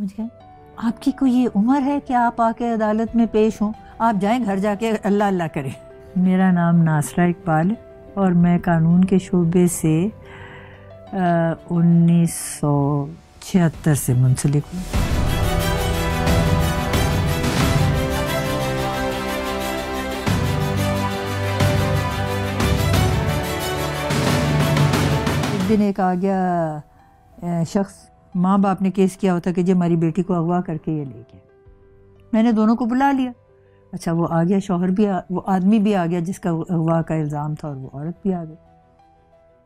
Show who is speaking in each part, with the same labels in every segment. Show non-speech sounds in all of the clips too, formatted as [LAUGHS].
Speaker 1: मुझे कहा आपकी कोई ये उम्र है कि आप आके अदालत में पेश हों? आप जाएँ घर जाके अल्लाह अल्लाह करें। मेरा नाम नासरा इकबाल है और मैं कानून के शोबे से उन्नीस सौ छिहत्तर से मुंसलिक हूँ। एक दिन एक आ गया शख्स माँ बाप ने केस किया होता कि जी हमारी बेटी को अगवा करके ये ले गया मैंने दोनों को बुला लिया। अच्छा वो आ गया शोहर भी आ, वो आदमी भी आ गया जिसका अगवा का इल्ज़ाम था और वो औरत भी आ गई।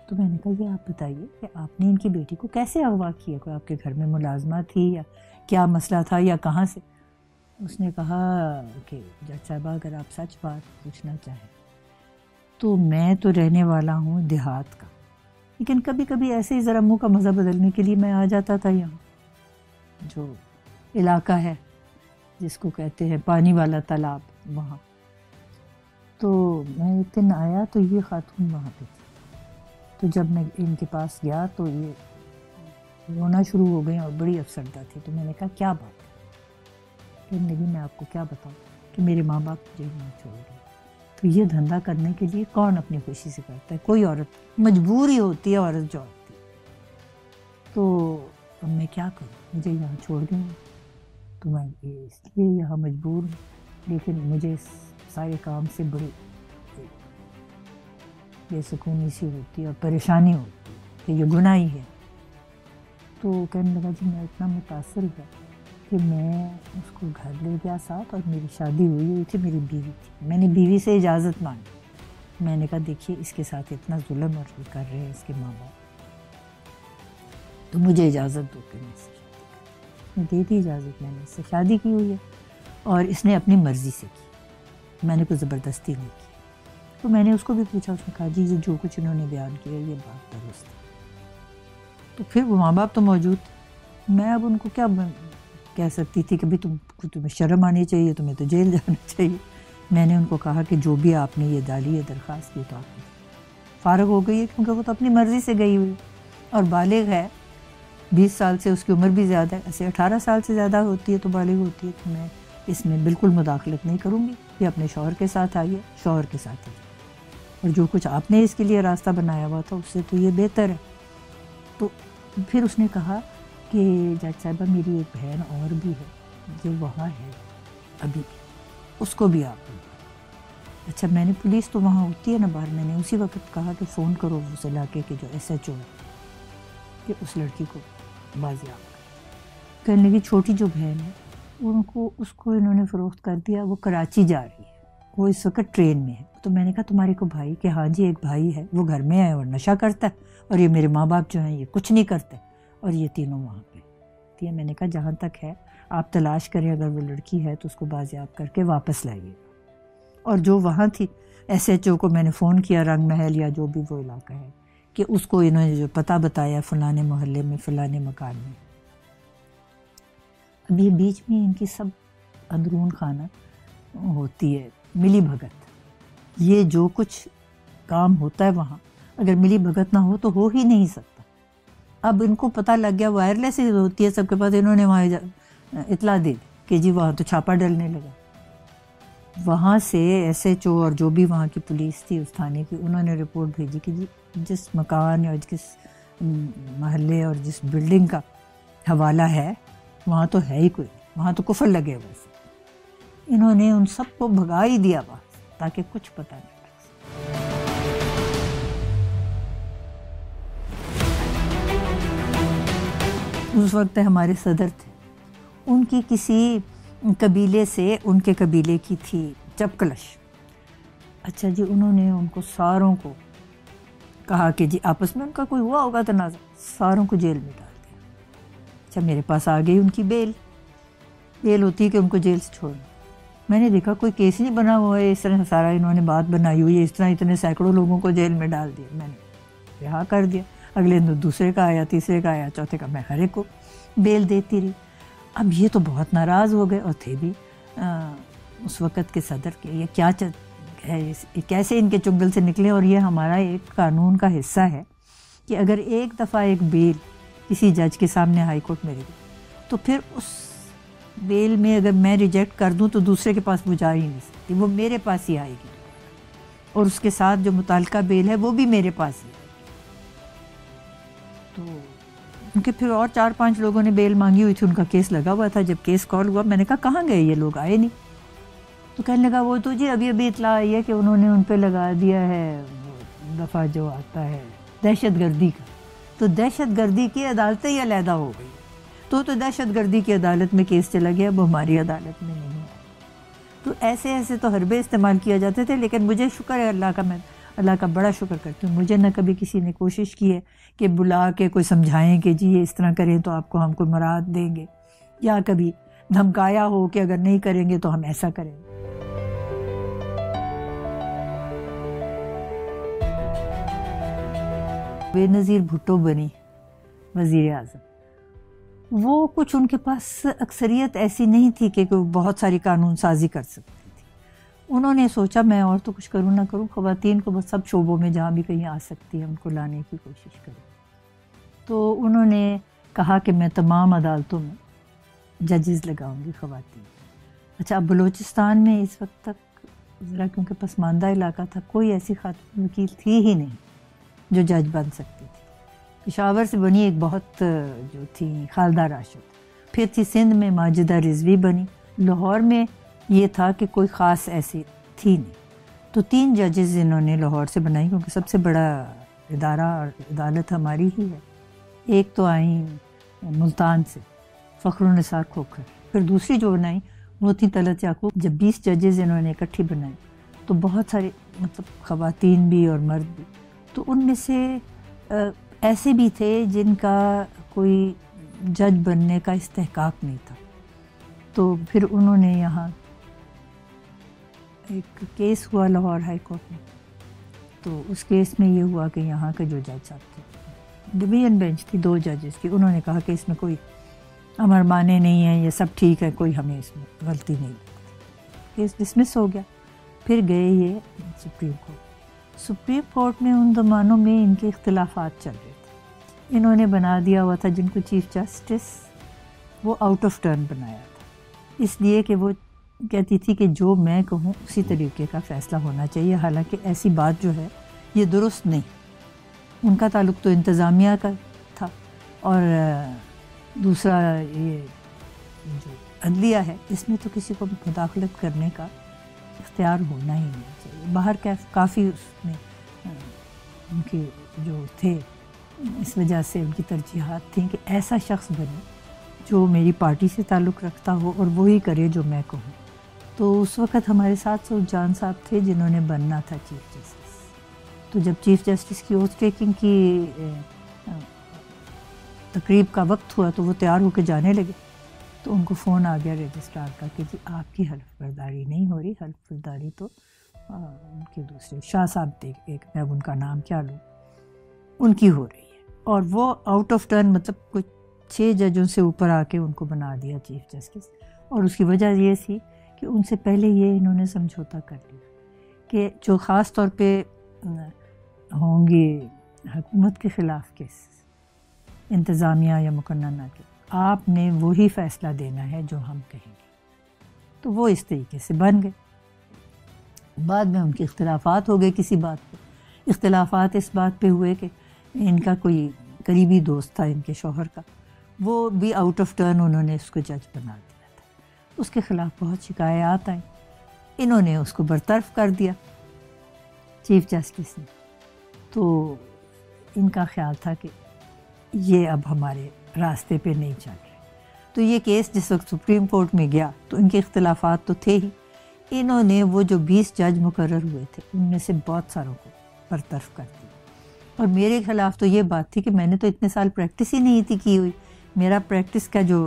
Speaker 1: तो मैंने कहा ये आप बताइए कि आपने इनकी बेटी को कैसे अगवा किया? कोई आपके घर में मुलाजमा थी या क्या मसला था या कहाँ से? उसने कहा कि जज साहबा अगर आप सच बात पूछना चाहें तो मैं तो रहने वाला हूँ देहात का। लेकिन कभी कभी ऐसे ही ज़रा मुँह का मज़ा बदलने के लिए मैं आ जाता था यहाँ, जो इलाका है, जिसको कहते हैं पानी वाला तालाब वहाँ। तो मैं एक दिन आया तो ये खातून वहाँ पे थी। तो जब मैं इनके पास गया तो ये रोना शुरू हो गई और बड़ी अफसरदा थी। तो मैंने कहा, क्या बात कहने लगी, मैं आपको क्या बताऊँ कि मेरे माँ बाप मुझे नहीं छोड़ गए तो ये धंधा करने के लिए कौन अपनी खुशी से करता है? कोई औरत, मजबूरी होती है औरत जो होती तो अब मैं क्या करूँ? मुझे यहाँ छोड़ देंगे तो मैं इसलिए यहाँ मजबूर हूँ। लेकिन मुझे सारे काम से बड़ी बेसकूनी सी होती है और परेशानी होती है। कि ये गुनाह ही। है तो कहने लगा जी, मैं इतना मुतासर हुआ कि मैं उसको घर ले गया साथ और मेरी शादी हुई हुई थी, मेरी बीवी थी। मैंने बीवी से इजाज़त मांगी। मैंने कहा, देखिए, इसके साथ इतना जुल्म और कर रहे हैं इसके माँ बाप तो मुझे इजाज़त दो कि मैं इससे दे दी इजाज़त मैंने, इससे शादी की हुई है। और इसने अपनी मर्ज़ी से की। मैंने कोई ज़बरदस्ती नहीं की। तो मैंने उसको भी पूछा, उसने कहा, जी ये जो कुछ इन्होंने बयान किया, ये बात दुरुस्त तो फिर वो माँ बाप तो मौजूद मैं अब उनको क्या कह सकती थी कि भाई तुम तुम्हें शर्म आनी चाहिए, तुम्हें तो जेल जाना [LAUGHS] चाहिए। मैंने उनको कहा कि जो भी आपने ये डाली है दरख्वास्त की तो आपने फारग हो गई है क्योंकि वो तो अपनी मर्ज़ी से गई हुई। और बालिग है, बीस साल से उसकी उम्र भी ज़्यादा है, ऐसे अठारह साल से ज़्यादा होती है तो बालिग होती है तो मैं इसमें बिल्कुल मुदाखलत नहीं करूँगी। ये अपने शोहर के साथ आइए शोहर के साथ आइए और जो कुछ आपने इसके लिए रास्ता बनाया हुआ था, उससे तो ये बेहतर है। तो फिर उसने कहा कि जज साहबा, मेरी एक बहन और भी है, जो वहाँ है अभी, उसको भी आप अच्छा मैंने पुलिस तो वहाँ होती है ना बाहर, मैंने उसी वक्त कहा कि फ़ोन करो उस इलाके के जो एस एच ओ है, कि उस लड़की को बाजियाब कहने की छोटी जो बहन है, उनको, उसको इन्होंने फ़रोख्त कर दिया, वो कराची जा रही है। वो इस वक्त ट्रेन में है। तो मैंने कहा तुम्हारे को भाई, कि हाँ जी, एक भाई है, वो घर में है और नशा करता है, और ये मेरे माँ बाप जो हैं, ये कुछ नहीं करते। और ये तीनों वहाँ पे। तो ये मैंने कहा, जहाँ तक है, आप तलाश करें, अगर वो लड़की है तो उसको बाजियाब करके वापस लाइए और जो वहाँ थी एस एच ओ को मैंने फ़ोन किया रंग महल या जो भी वो इलाका है, कि उसको इन्होंने जो पता बताया, फ़लाने मोहल्ले में, फ़लाने मकान में। अब ये बीच में इनकी सब अंदरून खाना होती है, मिली भगत। ये जो कुछ काम होता है वहाँ, अगर मिली भगत ना हो तो हो ही नहीं सकता। अब इनको पता लग गया वायरलेस ही होती है, सबके पास इन्होंने वहाँ इतला दे कि जी वहाँ तो छापा डलने लगा। वहाँ से एस एच ओ और जो भी वहाँ की पुलिस थी उस थाने की, उन्होंने रिपोर्ट भेजी कि जी जिस मकान या जिस महल्ले और जिस बिल्डिंग का हवाला है, वहाँ तो है ही कोई, वहाँ तो कुफर लगे हुए इन्होंने उन सबको भगा ही दिया बस ताकि कुछ पता नहीं। उस वक्त हमारे सदर थे। उनकी किसी कबीले से उनके कबीले की थी चपकलश अच्छा जी, उन्होंने उनको सारों को कहा कि जी, आपस में उनका कोई हुआ होगा तो सारों को जेल में डाल दिया। अच्छा मेरे पास आ गई उनकी बेल। बेल होती है कि उनको जेल से छोड़ना मैंने देखा कोई केस नहीं बना हुआ है, इस तरह सारा इन्होंने बात बनाई हुई है, इस तरह इतने सैकड़ों लोगों को जेल में डाल दिया मैंने। रिहा कर दिया। अगले दिन दूसरे का आया तीसरे का आया चौथे का मैं हर एक को बेल देती रही। अब ये तो बहुत नाराज़ हो गए और थे भी आ, उस वक़्त के सदर के ये क्या है कैसे इनके चुंगल से निकले और ये हमारा एक कानून का हिस्सा है कि अगर एक दफ़ा एक बेल किसी जज के सामने हाई कोर्ट में रही तो फिर उस बेल में अगर मैं रिजेक्ट कर दूँ तो दूसरे के पास वो जा ही नहीं सकती वो मेरे पास ही आएगी। और उसके साथ जो मुतल बेल है वो भी मेरे पास ही। तो उनके फिर और चार पाँच लोगों ने बेल मांगी हुई थी, उनका केस लगा हुआ था। जब केस कॉल हुआ, मैंने कहा, कहाँ गए ये लोग? आए नहीं। तो कहने लगा, वो तो जी अभी अभी इतला आई है कि उन्होंने उन पर लगा दिया है दफ़ा जो आता है दहशत गर्दी का। तो दहशत गर्दी की अदालतें ही अलहदा हो गई। तो तो दहशत गर्दी की अदालत में केस चला गया वो हमारी अदालत में नहीं तो ऐसे ऐसे तो हरबे इस्तेमाल किया जाते थे, लेकिन मुझे शुक्र है अल्लाह का, मैं अल्लाह का बड़ा शुक्र करती हूँ। मुझे ना कभी किसी ने कोशिश की है कि बुला के, कोई समझाएँ कि जी, ये इस तरह करें तो आपको हम कोई मुराद देंगे। या कभी धमकाया हो कि अगर नहीं करेंगे तो हम ऐसा करेंगे बेनज़ीर भुट्टो बनी वज़ी अजम वो कुछ उनके पास अक्सरियत ऐसी नहीं थी कि बहुत सारी कानून साजी कर सकती उन्होंने सोचा, मैं और तो कुछ करूँ ना करूँ ख़वान को बस सब शोबों में जहाँ भी कहीं आ सकती है, उनको लाने की कोशिश करूँ। तो उन्होंने कहा कि मैं तमाम अदालतों में जजेस लगाऊँगी ख़वान अच्छा अब बलूचिस्तान में इस वक्त तक, ज़रा क्योंकि पसमानदा इलाका था, कोई ऐसी खातून वकील थी ही नहीं जो जज बन सकती थी। पिशावर से बनी एक बहुत, जो थी, खालदा राशिद। फिर थी सिंध में माजिदा रिजवी बनी। लाहौर में ये था कि कोई ख़ास ऐसी थी नहीं। तो तीन जजेस इन्होंने लाहौर से बनाई, क्योंकि सबसे बड़ा इदारा और अदालत हमारी ही है। एक तो आई मुल्तान से फ़खरुलनसा खोखर। फिर दूसरी जो बनाई वो थी तलत याकूब, जब बीस जजेस इन्होंने इकट्ठी बनाई तो बहुत सारे मतलब ख़वातीन भी और मर्द भी। तो उनमें से ऐसे भी थे जिनका कोई जज बनने का इस्तेकाक नहीं था। तो फिर उन्होंने यहाँ एक केस हुआ लाहौर हाई कोर्ट में। तो उस केस में ये हुआ कि यहाँ के जो जज साहब थे, डिवीज़न बेंच थी, दो जजेस की, उन्होंने कहा कि इसमें कोई अमर माने नहीं है, ये सब ठीक है, कोई हमें इसमें गलती नहीं। केस डिसमिस हो गया। फिर गए ये सुप्रीम कोर्ट। सुप्रीम कोर्ट में उन ज़मानों में इनके इख्तलाफात चल रहे थे। इन्होंने बना दिया हुआ था जिनको चीफ जस्टिस वो आउट ऑफ़ टर्न बनाया था। इसलिए कि वो कहती थी कि जो मैं कहूँ उसी तरीके का फ़ैसला होना चाहिए। हालाँकि ऐसी बात जो है ये दुरुस्त नहीं। उनका ताल्लुक तो इंतज़ामिया का था। और दूसरा ये जो अदलिया है इसमें तो किसी को मुदाखलत करने का इख्तियार होना ही नहीं चाहिए। बाहर क्या काफ़ी उसमें उनके जो थे इस वजह से उनकी तरजीहत थी कि ऐसा शख्स बने जो मेरी पार्टी से ताल्लुक़ रखता हो और वही करे जो मैं कहूँ। तो उस वक़्त हमारे साथ जान साहब थे जिन्होंने बनना था चीफ जस्टिस। तो जब चीफ जस्टिस की ओथ टेकिंग की तकरीब का वक्त हुआ तो वो तैयार होकर जाने लगे। तो उनको फ़ोन आ गया रजिस्ट्रार का कि जी आपकी हल्फ बर्दारी नहीं हो रही। हल्फ बर्दारी तो आ, उनके दूसरे शाह साहब देख एक मैं उनका नाम क्या लूँ? उनकी हो रही है। और वो आउट ऑफ़ टर्न मतलब कुछ छः जजों से ऊपर आके उनको बना दिया चीफ जस्टिस। और उसकी वजह ये थी कि उनसे पहले ये इन्होंने समझौता कर लिया कि जो ख़ास तौर पे होंगे हुकूमत के ख़िलाफ़ केस इंतज़ामिया या मुकन्ना के आपने वही फ़ैसला देना है जो हम कहेंगे। तो वो इस तरीके से बन गए। बाद में उनके अख्तिलाफ़ात हो गए किसी बात पे। इख्तिलाफ़ात इस बात पे हुए कि इनका कोई करीबी दोस्त था इनके शोहर का। वो भी आउट ऑफ़ टर्न उन्होंने उसको जज बना दिया। उसके ख़िलाफ़ बहुत शिकायत आई। इन्होंने उसको बरतरफ कर दिया। चीफ जस्टिस ने। तो इनका ख्याल था कि ये अब हमारे रास्ते पे नहीं चल रहे। तो ये केस जिस वक्त सुप्रीम कोर्ट में गया तो इनके अख्तिलाफ़ात तो थे ही। इन्होंने वो जो 20 जज मुकर हुए थे, उनमें से बहुत सारों को बरतरफ कर दिया। और मेरे ख़िलाफ़ तो ये बात थी कि मैंने तो इतने साल प्रैक्टिस ही नहीं थी की हुई। मेरा प्रैक्टिस का जो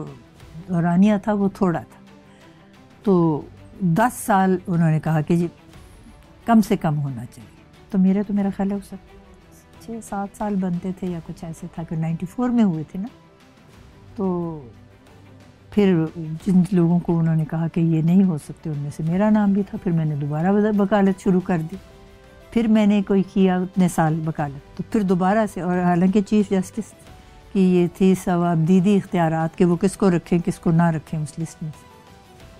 Speaker 1: दौरानिया था, वो थोड़ा था। तो दस साल उन्होंने कहा कि जी, कम से कम होना चाहिए। तो मेरे तो मेरा ख्याल है उस छः सात साल बनते थे या कुछ ऐसे था कि नाइन्टी फोर में हुए थे ना। तो फिर जिन लोगों को उन्होंने कहा कि ये नहीं हो सकते, उनमें से मेरा नाम भी था, फिर मैंने दोबारा वकालत शुरू कर दी। फिर मैंने कोई किया उतने साल वकालत। तो फिर दोबारा से, और हालाँकि चीफ जस्टिस की ये थी सवाब दीदी इख्तियार कि वो किसको रखें, किसको ना रखें उस लिस्ट में से।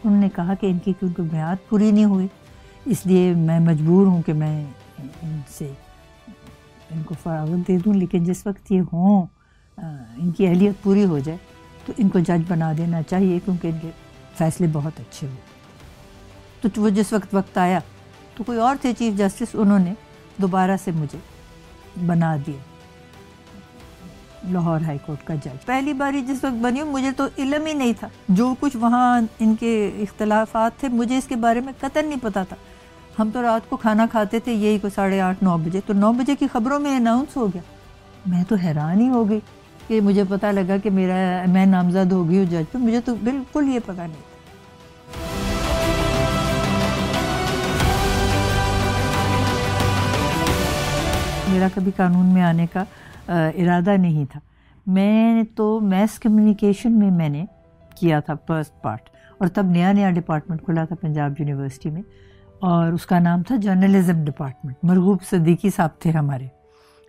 Speaker 1: उन्होंने कहा कि इनकी क्योंकि म्याद पूरी नहीं हुई, इसलिए मैं मजबूर हूँ कि मैं इनसे, इनको फरावत दे दूँ, लेकिन जिस वक्त ये हों इनकी अहलियत पूरी हो जाए तो इनको जज बना देना चाहिए क्योंकि इनके फ़ैसले बहुत अच्छे हुए। तो वो जिस वक्त वक्त आया तो कोई और थे चीफ जस्टिस, उन्होंने दोबारा से मुझे बना दिया। लाहौर हाई कोर्ट का जज। पहली बारी जिस वक्त बनी हूँ, मुझे तो इलम ही नहीं था। जो कुछ वहाँ इनके इख्तलाफात थे, मुझे इसके बारे में कतन नहीं पता था। हम तो रात को खाना खाते थे, यही को साढ़े आठ, नौ बजे। तो नौ बजे की खबरों में अनाउंस हो गया। मैं तो हैरान ही हो गई कि मुझे पता लगा कि मेरा, मैं नामजद हो गई हूँ जज पे। मुझे तो बिल्कुल ये पता नहीं था। मेरा कभी कानून में आने का इरादा नहीं था। मैं तो मैस कम्युनिकेशन में मैंने किया था फ़र्स्ट पार्ट और तब नया नया डिपार्टमेंट खुला था पंजाब यूनिवर्सिटी में और उसका नाम था जर्नलिज्म डिपार्टमेंट मरगूब सदीकी साहब थे हमारे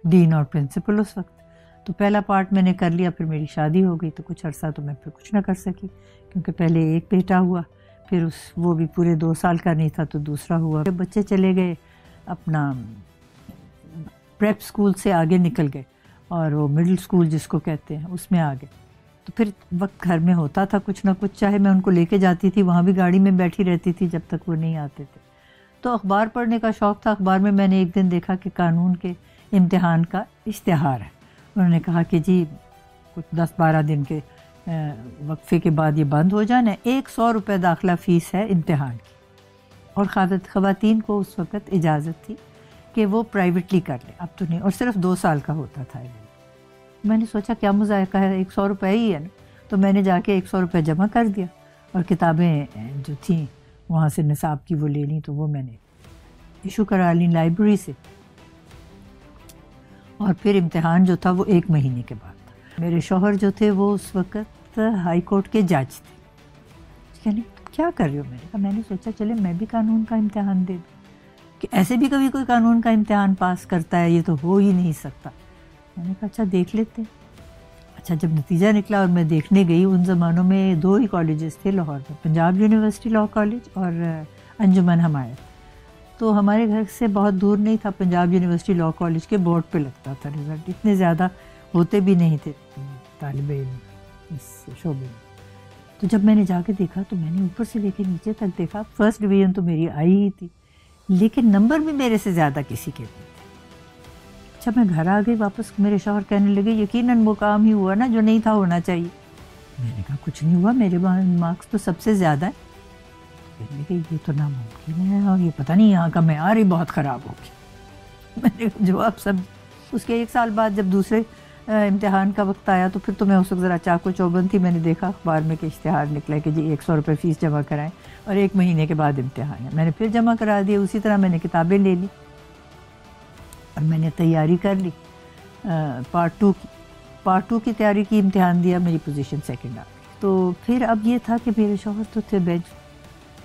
Speaker 1: डीन और प्रिंसिपल उस वक्त। तो पहला पार्ट मैंने कर लिया, फिर मेरी शादी हो गई तो कुछ अर्सा तो मैं फिर कुछ ना कर सकी, क्योंकि पहले एक बेटा हुआ, फिर उस, वो भी पूरे दो साल का नहीं था तो दूसरा हुआ। जब बच्चे चले गए, अपना प्रेप स्कूल से आगे निकल गए और वो मिडिल स्कूल जिसको कहते हैं, उसमें आ गए। तो फिर वक्त घर में होता था कुछ ना कुछ, चाहे मैं उनको लेके जाती थी, वहाँ भी गाड़ी में बैठी रहती थी जब तक वो नहीं आते थे। तो अखबार पढ़ने का शौक़ था। अखबार में मैंने एक दिन देखा कि कानून के इम्तहान का इश्तहार है। उन्होंने कहा कि जी, कुछ दस बारह दिन के वक्फे के बाद ये बंद हो जाना है। एक सौ रुपये दाखिला फ़ीस है इम्तहान की। और ख़वातीन को उस वक़्त इजाज़त थी। कि वो प्राइवेटली कर ले। अब तो नहीं, और सिर्फ़ दो साल का होता था मैंने सोचा, क्या मुजायका है? एक सौ रुपये ही है ना। तो मैंने जाके एक सौ रुपये जमा कर दिया और किताबें जो थी, वहाँ से निसाब की वो ले ली तो वो मैंने इशू करा ली लाइब्रेरी से। और फिर इम्तहान जो था वो एक महीने के बाद था। मेरे शोहर जो थे, वो उस वक़्त हाई कोर्ट के जज थे। कहने क्या कर रहे हो मैंने कहा मैंने सोचा, चले मैं भी कानून का इम्तहान दे दूँ। कि ऐसे भी कभी कोई कानून का इम्तहान पास करता है, ये तो हो ही नहीं सकता। मैंने कहा अच्छा देख लेते अच्छा जब नतीजा निकला और मैं देखने गई, उन ज़मानों में दो ही कॉलेजेस थे, लाहौर में, पंजाब यूनिवर्सिटी लॉ कॉलेज और अंजुमन हमायत तो हमारे घर से बहुत दूर नहीं था, पंजाब यूनिवर्सिटी लॉ कॉलेज के बोर्ड पे लगता था रिज़ल्ट इतने ज़्यादा होते भी नहीं थे तालब इस शोबे में। तो जब मैंने जाके देखा तो मैंने ऊपर से लेके नीचे तक देखा फ़र्स्ट डिवीज़न तो मेरी आई ही थी। लेकिन नंबर भी मेरे से ज़्यादा किसी के थे। अच्छा मैं घर आ गई, वापस मेरे शोहर कहने लगे, यकीनन वो काम ही हुआ ना जो नहीं था होना चाहिए। मैंने कहा, कुछ नहीं हुआ, मेरे मार्क्स तो सबसे ज़्यादा है। कहने लगे, ये तो नामुमकिन है और ये पता नहीं यहाँ का मैार ही बहुत ख़राब हो गया। मैंने जवाब सब, उसके एक साल बाद जब दूसरे इम्तहान का वक्त आया तो फिर तो मैं उस वक्त ज़रा चाकू चौबंद थी, मैंने देखा अखबार में कि इश्तहार निकला कि जी एक सौ रुपये फ़ीस जमा कराएँ और एक महीने के बाद इम्तहान है। मैंने फिर जमा करा दिया, उसी तरह मैंने किताबें ले ली और मैंने तैयारी कर ली। पार्ट टू की पार्ट टू की तैयारी की, इम्तहान दिया, मेरी पोजीशन सेकंड आ तो फिर अब ये था कि मेरे शोहर तो थे बेंच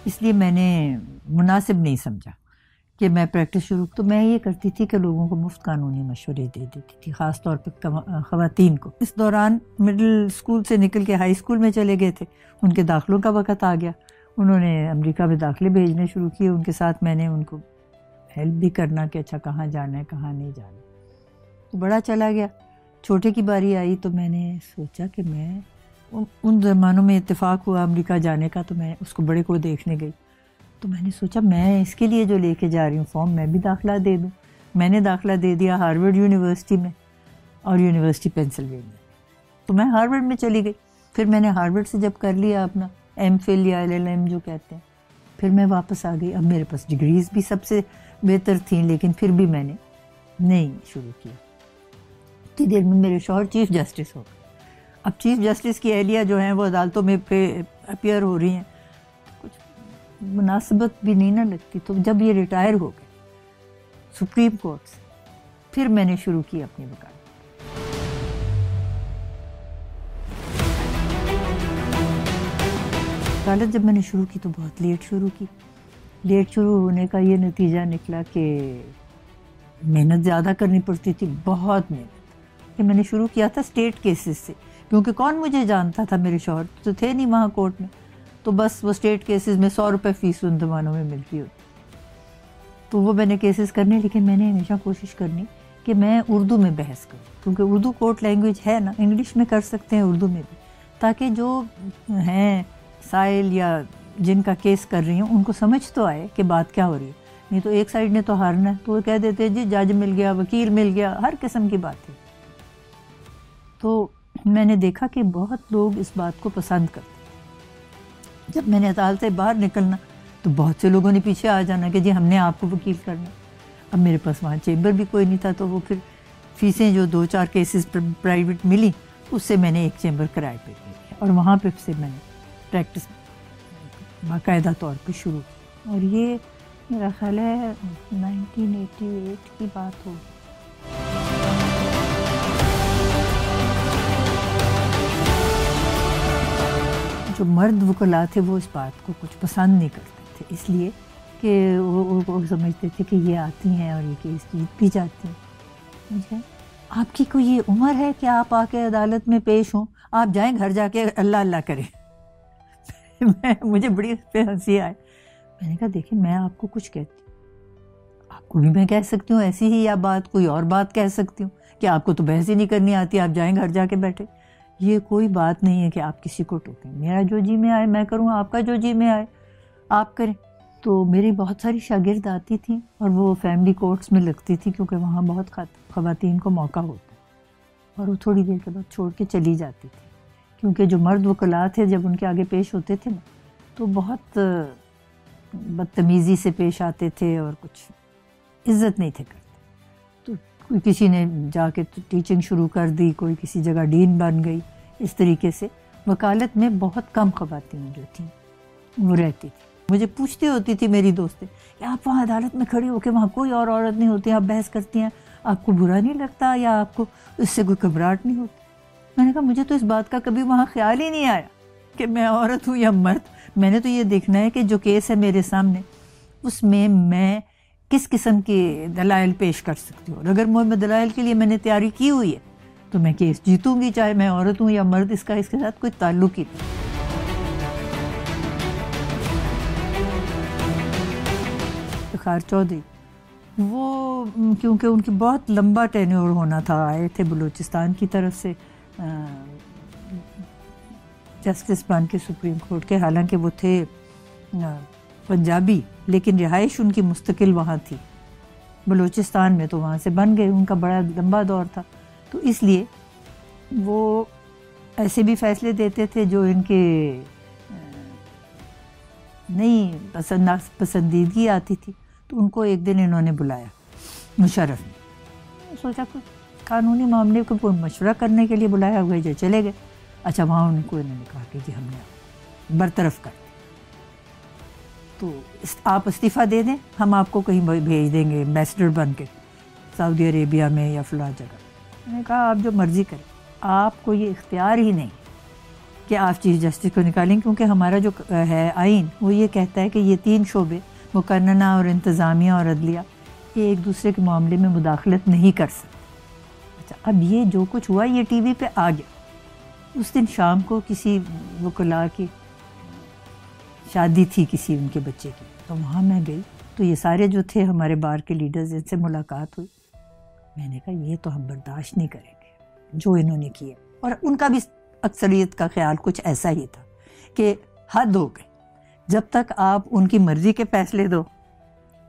Speaker 1: इसलिए मैंने मुनासिब नहीं समझा। कि मैं प्रैक्टिस शुरू तो मैं ये करती थी कि लोगों को मुफ़्त कानूनी मशवरे दे देती थी, ख़ास तौर पर ख़वातीन को। इस दौरान मिडिल स्कूल से निकल के हाई स्कूल में चले गए थे। उनके दाखिलों का वक़्त आ गया। उन्होंने अमेरिका में दाखिले भेजने शुरू किए। उनके साथ मैंने उनको हेल्प भी करना कि अच्छा कहाँ जाना है, कहाँ नहीं जाना तो बड़ा चला गया। छोटे की बारी आई तो मैंने सोचा कि मैं उन ज़मानों में इतफ़ाक़ हुआ अमेरिका जाने का तो मैं उसको बड़े को देखने गई। तो मैंने सोचा, मैं इसके लिए जो लेके जा रही हूँ फॉर्म मैं भी दाखिला दे दूँ। मैंने दाखिला दे दिया हार्वर्ड यूनिवर्सिटी में और यूनिवर्सिटी पेंसिल्वेनिया तो मैं हार्वर्ड में चली गई। फिर मैंने हार्वर्ड से जब कर लिया अपना एम फिल या एल एल एम जो कहते हैं, फिर मैं वापस आ गई। अब मेरे पास डिग्रीज भी सबसे बेहतर थी, लेकिन फिर भी मैंने नहीं शुरू किया। इतनी देर में मेरे शोहर चीफ जस्टिस हो गए। अब चीफ जस्टिस की एहलिया जो हैं, वो अदालतों में पे अपियर हो रही हैं। मुनासिबत भी नहीं ना लगती। तो जब ये रिटायर हो गए सुप्रीम कोर्ट से, फिर मैंने शुरू की अपनी वकालत। वकालत जब मैंने शुरू की तो बहुत लेट शुरू की। लेट शुरू होने का ये नतीजा निकला कि मेहनत ज़्यादा करनी पड़ती थी, बहुत मेहनत। कि मैंने शुरू किया था स्टेट केसेस से, क्योंकि कौन मुझे जानता था मेरे शोहर? तो थे नहीं वहाँ कोर्ट में। तो बस वो स्टेट केसेस में सौ रुपये फ़ीस उन जमानों में मिलती होती। तो वो मैंने केसेस करने, लेकिन मैंने हमेशा कोशिश करनी कि मैं उर्दू में बहस करूँ, क्योंकि उर्दू कोर्ट लैंग्वेज है ना इंग्लिश में कर सकते हैं उर्दू में भी, ताकि जो हैं साइल या जिनका केस कर रही हूँ, उनको समझ तो आए कि बात क्या हो रही है। नहीं तो एक साइड ने तो हारना है तो वो कह देते हैं, जी जज मिल गया, वकील मिल गया, हर किस्म की बात। है तो मैंने देखा कि बहुत लोग इस बात को पसंद करते जब मैंने अदालत से बाहर निकलना तो बहुत से लोगों ने पीछे आ जाना कि जी, हमने आपको वकील करना। अब मेरे पास वहाँ चेम्बर भी कोई नहीं था तो वो फिर फीसें जो दो चार केसेस प्राइवेट मिली, उससे मैंने एक चेम्बर किराए पर और वहाँ पर से मैंने प्रैक्टिस, बाकायदा तौर पर शुरू की और ये मेरा ख्याल है 1988 की बात होगी। जो मर्द वकला थे वो इस बात को कुछ पसंद नहीं करते थे। इसलिए कि वो, वो, समझते थे कि ये आती हैं और ये केस जीत भी जाती हैं। मुझे आपकी कोई ये उम्र है कि आप आके अदालत में पेश हों? आप जाएँ घर जाके अल्लाह अल्लाह करें। [LAUGHS] मैं मुझे बड़ी उस पर हँसी आए। मैंने कहा देखिए मैं आपको कुछ कहती हूँ। आपको भी मैं कह सकती हूँ ऐसी ही या बात कोई और बात कह सकती हूँ। कि आपको तो बहस ही नहीं करनी आती आप जाएँ घर जाके बैठे। ये कोई बात नहीं है कि आप किसी को टोकें। मेरा जो जी में आए, मैं करूँ, आपका जो जी में आए, आप करें। तो मेरी बहुत सारी शागिर्द आती थी और वो फैमिली कोर्ट्स में लगती थी क्योंकि वहाँ बहुत ख़वातीन को मौका होता और वो थोड़ी देर के बाद छोड़ के चली जाती थी। क्योंकि जो मर्द वकला थे, जब उनके आगे पेश होते थे ना तो बहुत, बदतमीज़ी से पेश आते थे और कुछ इज़्ज़त नहीं थे करते। तो कोई किसी ने जाके तो टीचिंग शुरू कर दी, कोई किसी जगह डीन बन गई, इस तरीके से। वकालत में बहुत कम खवातीन जो थी, वो रहती थी। मुझे पूछती होती थी मेरी दोस्तें कि आप वहाँ अदालत में खड़ी होकर वहाँ कोई और औरत नहीं होती, आप बहस करती हैं, आपको बुरा नहीं लगता या आपको इससे कोई घबराहट नहीं होती? मैंने कहा, मुझे तो इस बात का कभी वहाँ ख्याल ही नहीं आया कि मैं औरत हूँ या मर्द। मैंने तो ये देखना है कि जो केस है मेरे सामने, उसमें मैं किस किस्म के दलाइल पेश कर सकती हो? और अगर मोहम्मद दलाइल के लिए मैंने तैयारी की हुई है तो मैं केस जीतूँगी, चाहे मैं औरत हूँ या मर्द, इसका इसके साथ कोई ताल्लुक ही नहीं। इफ्तार चौधरी, वो क्योंकि उनकी बहुत लंबा टेन्योर होना था, आए थे बलूचिस्तान की तरफ़ से जस्टिस बन के सुप्रीम कोर्ट के, हालाँकि वो थे पंजाबी, लेकिन रिहाइश उनकी मुस्तकिल वहाँ थी। बलूचिस्तान में तो वहाँ से बन गए, उनका बड़ा लंबा दौर था। तो इसलिए वो ऐसे भी फैसले देते थे जो इनके नहीं, पसंद पसंदीदगी आती थी। तो उनको एक दिन इन्होंने बुलाया मुशरफ ने। सोचा कुछ कानूनी मामले को मशवरा करने के लिए बुलाया हुआ जो चले गए। अच्छा वहाँ उनको इन्होंने कहा कि जी हमने बरतरफ कर। तो आप इस्तीफ़ा दे दें, हम आपको कहीं भेज देंगे एम्बेसडर बन के सऊदी अरेबिया में या फला जगह। मैंने कहा, आप जो मर्ज़ी करें, आपको ये इख्तियार ही नहीं कि आप चीफ जस्टिस को निकालें, क्योंकि हमारा जो है आइन वो ये कहता है कि ये तीन शोबे मुकन्ना और इंतज़ामिया और अदलिया ये एक दूसरे के मामले में मुदाखलत नहीं कर सकते। अच्छा अब ये जो कुछ हुआ, ये टीवी पे आ गया। उस दिन शाम को किसी वकला की शादी थी किसी उनके बच्चे की। तो वहाँ मैं गई। तो ये सारे जो थे हमारे बार के लीडर्स इनसे मुलाकात हुई। मैंने कहा, ये तो हम बर्दाश्त नहीं करेंगे, जो इन्होंने किया और उनका भी अक्सरियत का ख्याल कुछ ऐसा ही था कि हद हो गई। जब तक आप उनकी मर्ज़ी के फैसले दो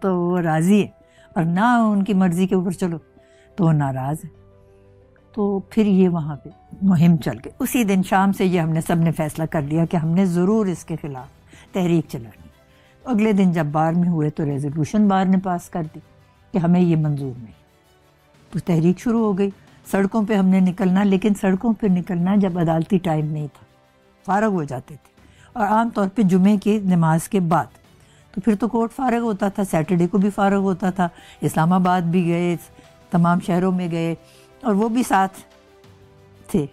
Speaker 1: तो वो राज़ी है। और ना उनकी मर्ज़ी के ऊपर चलो तो वो नाराज़ है। तो फिर ये वहाँ पे मुहिम चल गई। उसी दिन शाम से ये हमने सबने फैसला कर लिया कि हमने ज़रूर इसके ख़िलाफ़ तहरीक चलानी। तो अगले दिन जब बार में हुए तो रेजोल्यूशन बार ने पास कर दी कि हमें ये मंजूर नहीं। तो तहरीक शुरू हो गई। सड़कों पे हमने निकलना, लेकिन सड़कों पे निकलना जब अदालती टाइम नहीं था। फारग हो जाते थे। और आम तौर पे जुमे की नमाज़ के बाद। तो फिर तो कोर्ट फारग होता था सैटरडे को भी फारग होता था, इस्लामाबाद भी गए, तमाम शहरों में गए, और वो भी साथ थे।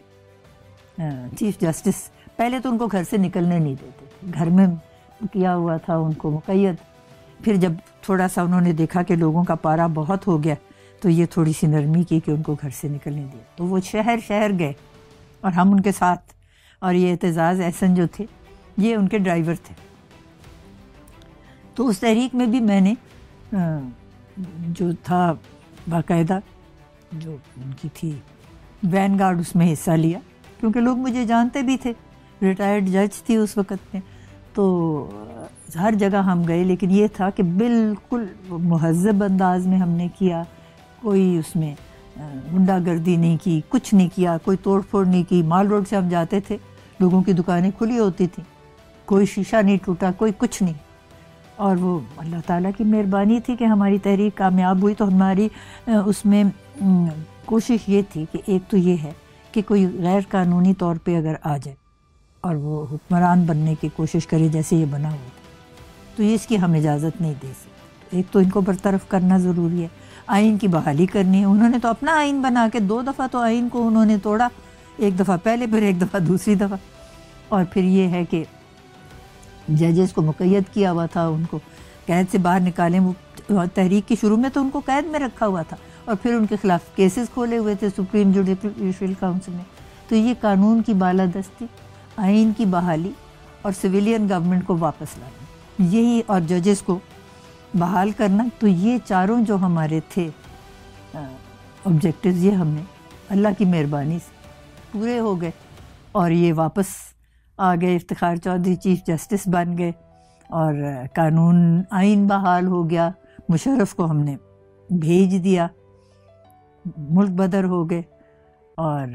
Speaker 1: चीफ जस्टिस पहले तो उनको घर से निकलने नहीं देते। घर में किया हुआ था उनको मुकैद फिर जब थोड़ा सा उन्होंने देखा कि लोगों का पारा बहुत हो गया तो ये थोड़ी सी नरमी की कि उनको घर से निकलने दिया। तो वो शहर शहर गए और हम उनके साथ और ये एतज़ाज़ एहसन जो थे, ये उनके ड्राइवर थे। तो उस तहरीक में भी मैंने जो था बाकायदा, जो उनकी थी वैन गार्ड उसमें हिस्सा लिया, क्योंकि लोग मुझे जानते भी थे। रिटायर्ड जज थी उस वक़्त में। तो हर जगह हम गए, लेकिन ये था कि बिल्कुल महजब अंदाज में हमने किया, कोई उसमें गुंडागर्दी नहीं की, कुछ नहीं किया, कोई तोड़ फोड़ नहीं की। माल रोड से हम जाते थे, लोगों की दुकानें खुली होती थी, कोई शीशा नहीं टूटा, कोई कुछ नहीं। और वो अल्लाह ताला की मेहरबानी थी कि हमारी तहरीक कामयाब हुई तो हमारी उसमें कोशिश ये थी कि एक तो ये है कि कोई गैर कानूनी तौर पे अगर आ जाए। और वो हुक्मरान बनने की कोशिश करे जैसे ये बना हुआ तो ये इसकी हम इजाज़त नहीं दे सकते। एक तो इनको बरतरफ करना ज़रूरी है, आइन की बहाली करनी है। उन्होंने तो अपना आइन बना के, दो दफ़ा तो आइन को उन्होंने तोड़ा, एक दफ़ा पहले, फिर एक दफ़ा दूसरी दफ़ा। और फिर ये है कि जजेस को मुकैद किया हुआ था, उनको कैद से बाहर निकालें। वो तहरीक के शुरू में तो उनको कैद में रखा हुआ था, और फिर उनके खिलाफ केसेस खोले हुए थे सुप्रीम जुडिशल काउंसिल में। तो ये कानून की बालादस्ती आइन की बहाली और सिविलियन गवर्नमेंट को वापस लाना। यही और जजेस को बहाल करना। तो ये चारों जो हमारे थे ऑब्जेक्टिव ये हमने अल्लाह की मेहरबानी से पूरे हो गए और ये वापस आ गए। इफ्तार चौधरी, चीफ जस्टिस बन गए और कानून आइन बहाल हो गया। मुशर्रफ को हमने भेज दिया। मुल्क बदर हो गए और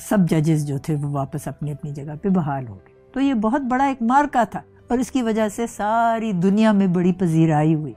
Speaker 1: सब जजेस जो थे वो वापस अपनी अपनी जगह पे बहाल हो गए। तो ये बहुत बड़ा एक मार्का था और इसकी वजह से सारी दुनिया में बड़ी पजीराई हुई।